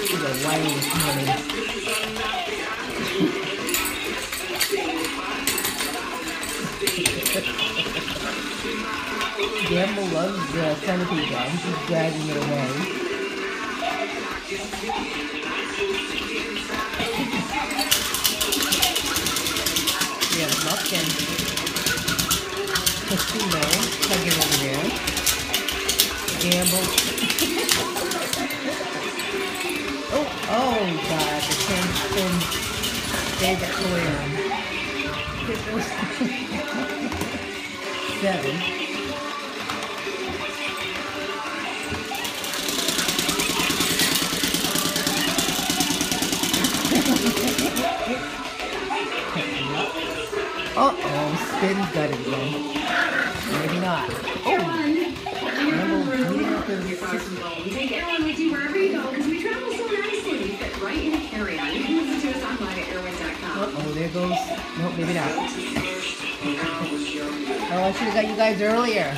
She's a this morning. Gamble loves the centipede drum. She's dragging it away. We have and Casino tugging over there. Gamble. Oh, God, the ten spin favorite toy on. Seven. Uh-oh, spin's got it again. Nope, maybe not. Oh, I should have got you guys earlier.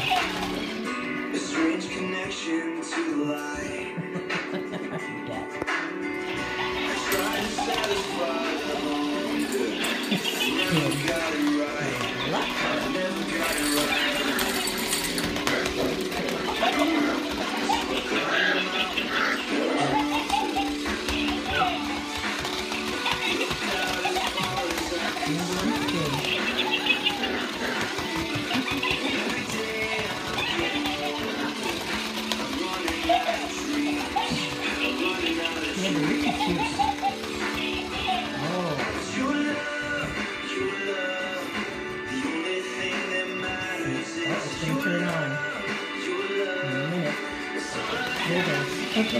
Three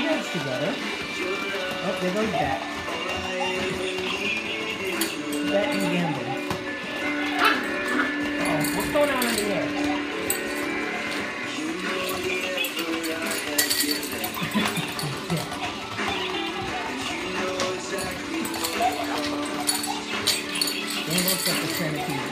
heads together. Oh, there goes Bet. Bet and Gamble. Oh, what's going on under here? Gamble's got the centipede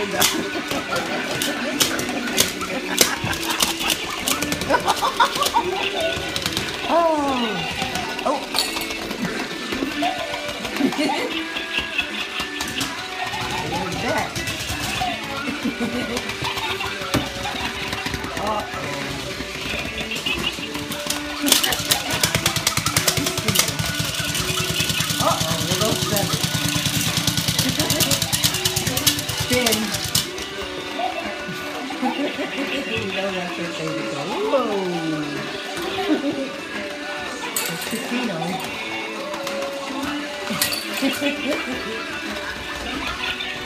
Turned oh! Oh! There's that. Her favorite though. Whoa! It's casino.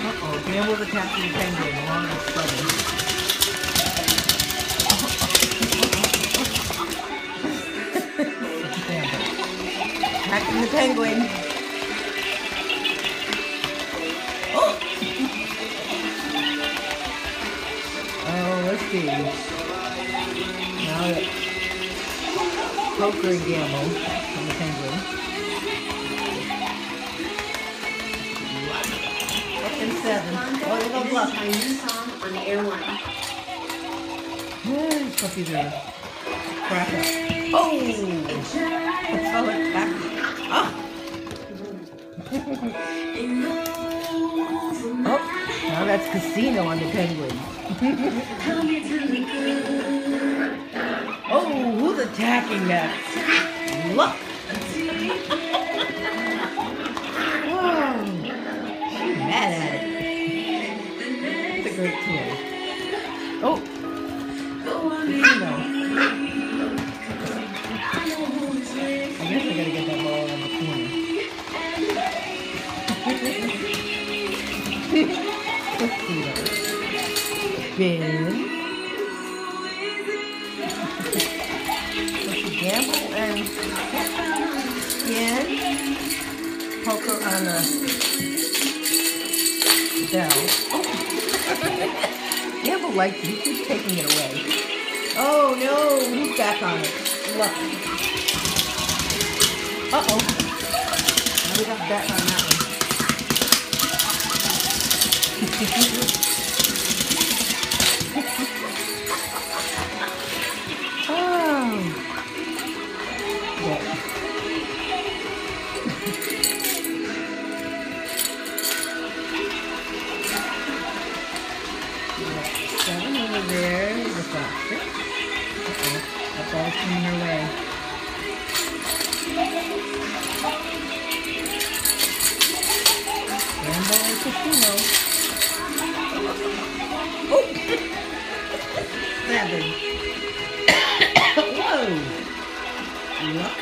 Uh-oh, attacking the penguin along with seven. Gamble. The penguin. Oh! Oh, let's see. That poker and gamble from the penguin. In seven. Oh, This luck. is my new song on the airline. Hmm, puppies are cracking. Oh! Let's throw it back. Ah! oh, now that's casino on the penguin. that? Look! spin. Poker on the bell. Gamble likes it. He keeps taking it away. Oh no, he's back on it. Look. Uh oh. Now we got back on that one. there, the foxer. Uh-oh, that ball's coming her way. Rambo and Casino. Oh! Seven. Whoa! Luck.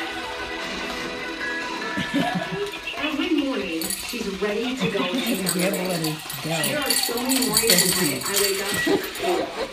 Every morning, she's ready to go to the Gamble and There are so many mornings when I wake up.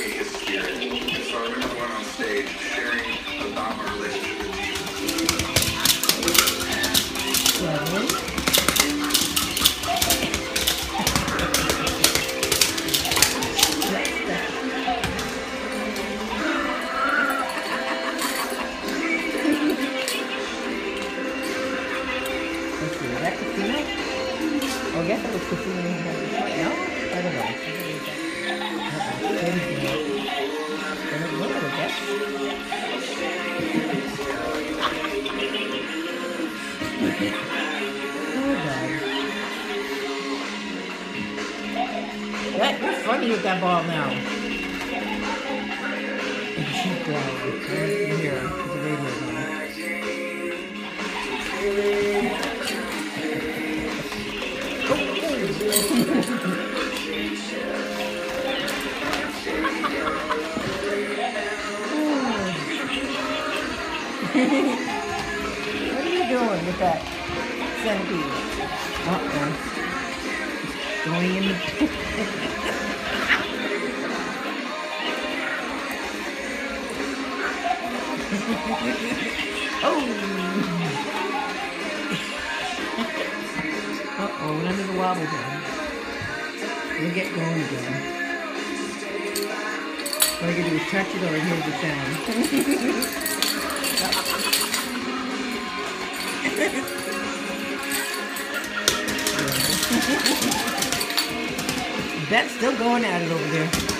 that ball now. She's going. Right here. The radio's on. What are you doing with that centipede? Uh-oh. Going in the... oh! Uh-oh, none of the wobble down. We'll get going again. What I can do is touch it or hear the sound. That's still going at it over there.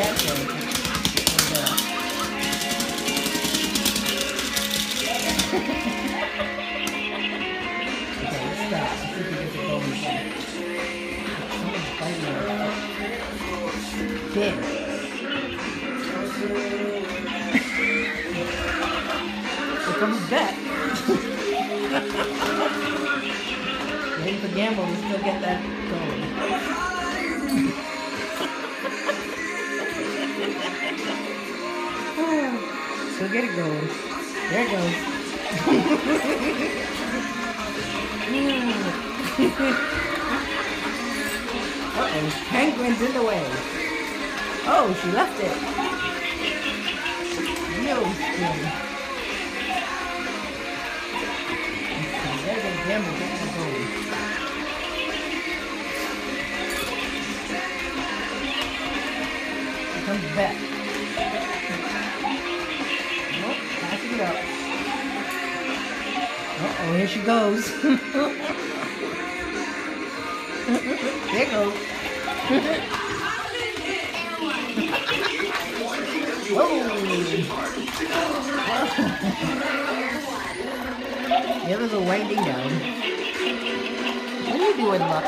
Stop. Let's we get the here. Comes Bet. Waiting for Gamble to still get that going. still get it going. There it goes. Uh-oh, penguin's in the way. Oh, she left it. No skin. Comes Bet. Uh-oh, here she goes. there you go. Whoa. The others are winding down. What are you doing, Luck?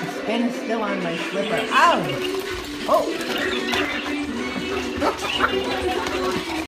The spin is still on my slipper. Ow! Oh!